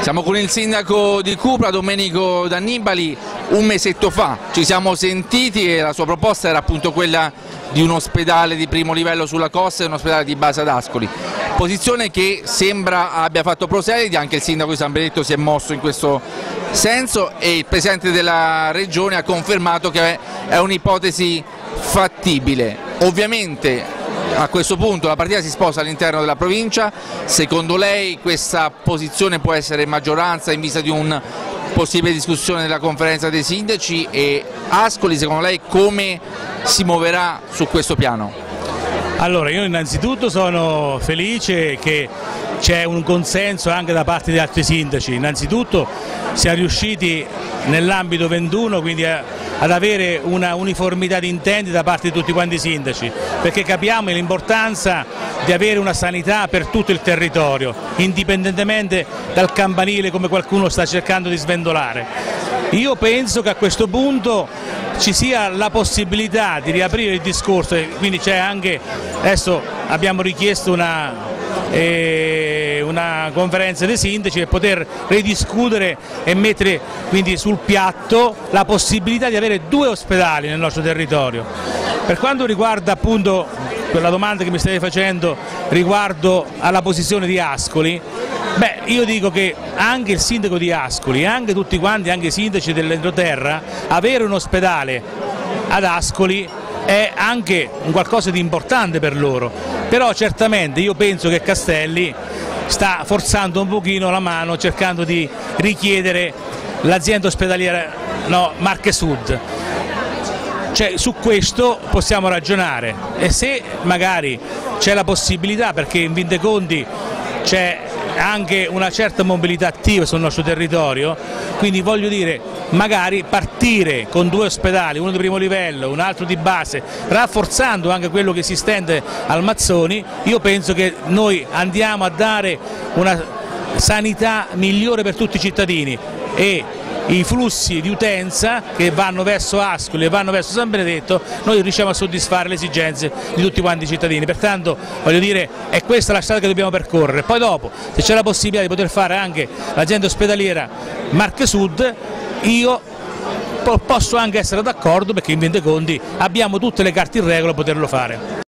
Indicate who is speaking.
Speaker 1: Siamo con il sindaco di Cupra, Domenico D'Annibali, un mesetto fa ci siamo sentiti e la sua proposta era appunto quella di un ospedale di primo livello sulla costa e un ospedale di base ad Ascoli, posizione che sembra abbia fatto proseliti, anche il sindaco di San Benedetto si è mosso in questo senso e il Presidente della Regione ha confermato che è un'ipotesi fattibile. Ovviamente a questo punto la partita si sposta all'interno della provincia, secondo lei questa posizione può essere maggioranza in vista di una possibile discussione della conferenza dei sindaci? E Ascoli secondo lei come si muoverà su questo piano?
Speaker 2: Allora io innanzitutto sono felice che c'è un consenso anche da parte di altri sindaci, innanzitutto siamo riusciti nell'ambito 21 quindi a, ad avere una uniformità di intenti da parte di tutti quanti i sindaci perché capiamo l'importanza di avere una sanità per tutto il territorio indipendentemente dal campanile come qualcuno sta cercando di svendolare. Io penso che a questo punto ci sia la possibilità di riaprire il discorso, quindi c'è anche, adesso abbiamo richiesto una, eh, una conferenza dei sindaci per poter ridiscutere e mettere quindi sul piatto la possibilità di avere due ospedali nel nostro territorio. Per quanto riguarda appunto quella domanda che mi state facendo riguardo alla posizione di Ascoli, beh io dico che anche il sindaco di Ascoli, anche tutti quanti, anche i sindaci dell'entroterra, avere un ospedale ad Ascoli è anche un qualcosa di importante per loro, però certamente io penso che Castelli sta forzando un pochino la mano cercando di richiedere l'azienda ospedaliera no, Marche Sud. Cioè, su questo possiamo ragionare e se magari c'è la possibilità, perché in Vindeconti c'è anche una certa mobilità attiva sul nostro territorio, quindi voglio dire magari partire con due ospedali, uno di primo livello, un altro di base, rafforzando anche quello che si stende al Mazzoni, io penso che noi andiamo a dare una sanità migliore per tutti i cittadini e i flussi di utenza che vanno verso Ascoli e vanno verso San Benedetto, noi riusciamo a soddisfare le esigenze di tutti quanti i cittadini. Pertanto voglio dire è questa la strada che dobbiamo percorrere. Poi dopo se c'è la possibilità di poter fare anche l'azienda ospedaliera Marche Sud, io posso anche essere d'accordo perché in Vendecondi abbiamo tutte le carte in regola per poterlo fare.